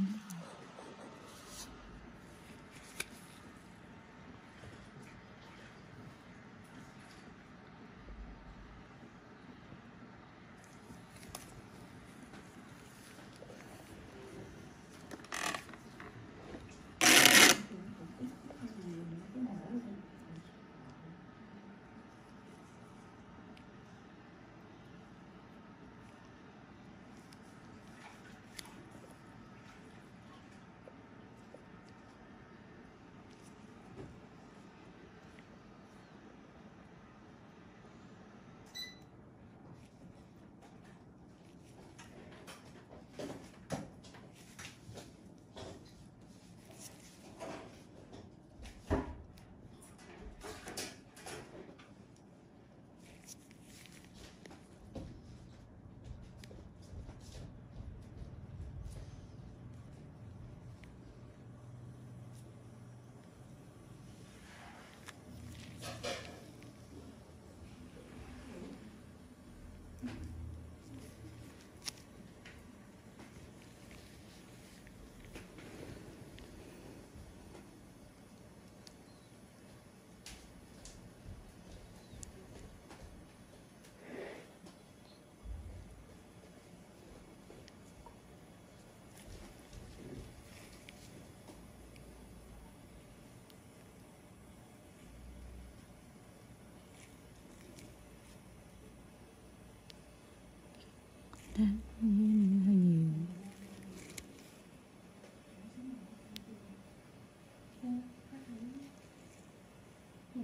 Mm-hmm.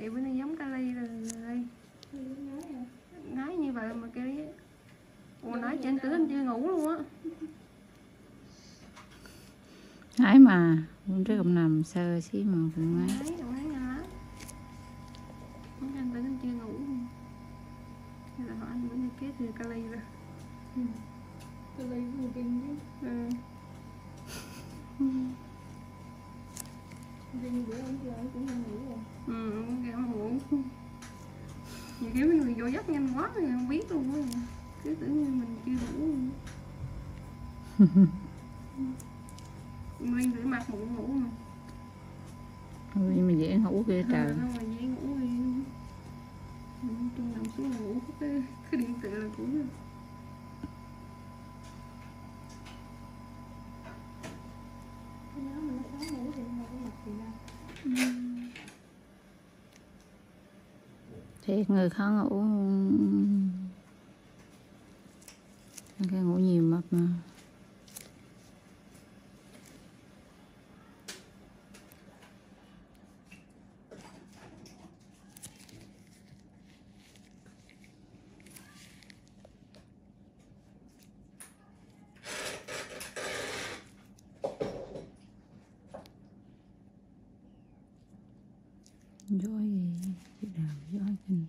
vậy bữa nay giống kali rồi đây. Nói như vậy mà kêu ủa nói trên tử anh chưa ngủ luôn á. Ngái mà Hôm trước cũng nằm sơ xí mà cũng ngái nói đâu nói. Nha nói anh tử anh chưa ngủ. Hay là hỏi anh bữa nay kế thì kali rồi. Lấy vừa kinh chứ. Ừ. giấc nhanh quá rồi không biết luôn á. Cứ tưởng như mình chưa ngủ luôn. Nguyên rửa mặt mà cũng ngủ mà. Ôi nhưng mà dễ ngủ ghê trời. xong rồi dễ ngủ thì Ừ, chung nằm xuống ngủ cái, cái điện thoại là cũng thì người khó ngủ cái ngủ nhiều mập mà giỏi gì chị đào giỏi kinh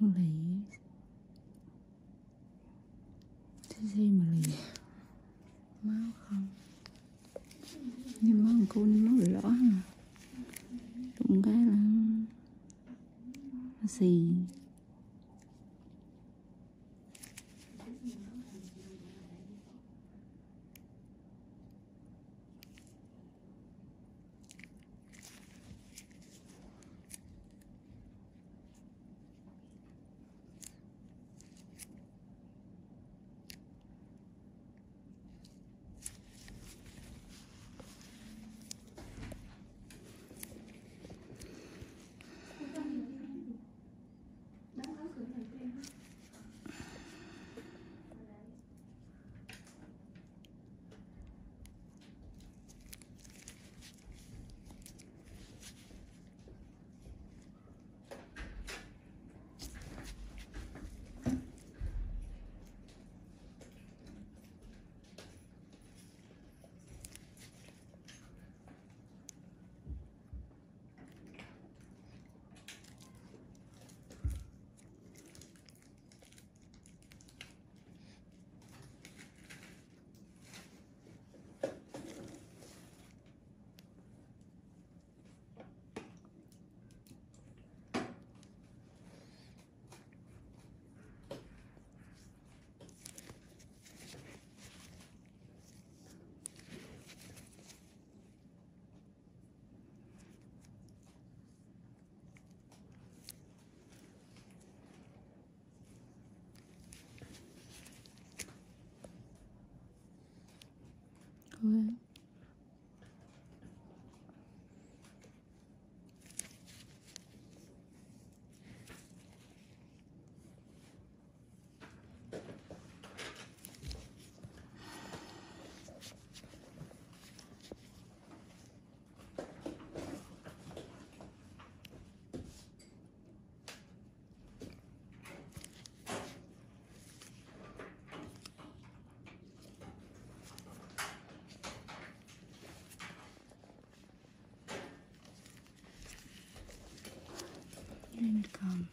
lì thế gì mà lì máu không? Nhưng máu cô máu lõ à đụng cái là xì. and gum.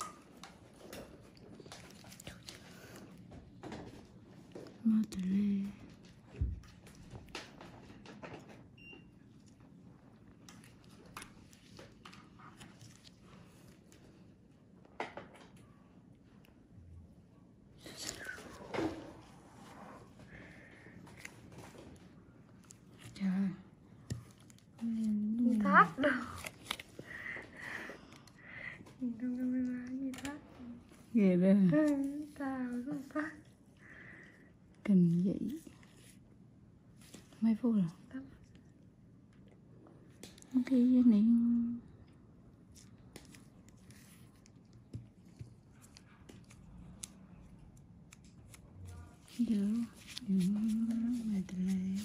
Lên Cần kinh vậy? Mấy phút rồi. Ok cái này giờ mày từ lại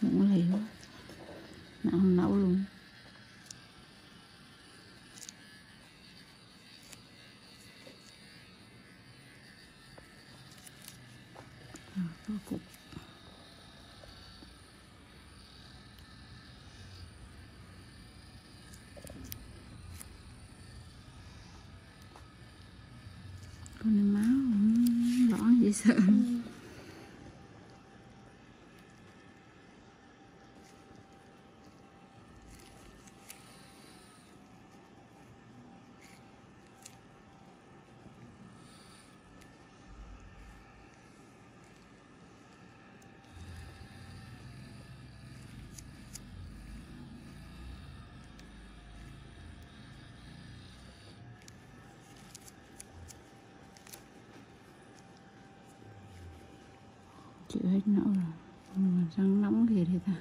cũng lì quá nấu không nấu luôn con này máu rõ dễ sợ chịu hết nổi rồi. Mà răng nóng gì đây ta.